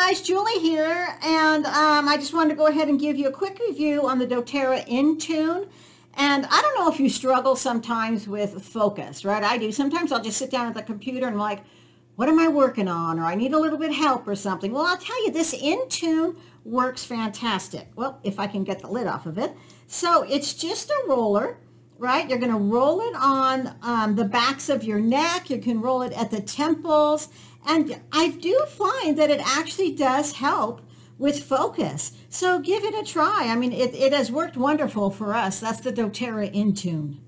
guys, Julie here, and um, I just wanted to go ahead and give you a quick review on the doTERRA Intune. And I don't know if you struggle sometimes with focus, right? I do. Sometimes I'll just sit down at the computer and I'm like, what am I working on? Or I need a little bit of help or something. Well, I'll tell you, this Intune works fantastic. Well, if I can get the lid off of it. So it's just a roller, right? You're going to roll it on um, the backs of your neck. You can roll it at the temples. And I do find that it actually does help with focus. So give it a try. I mean, it, it has worked wonderful for us. That's the doTERRA Intune.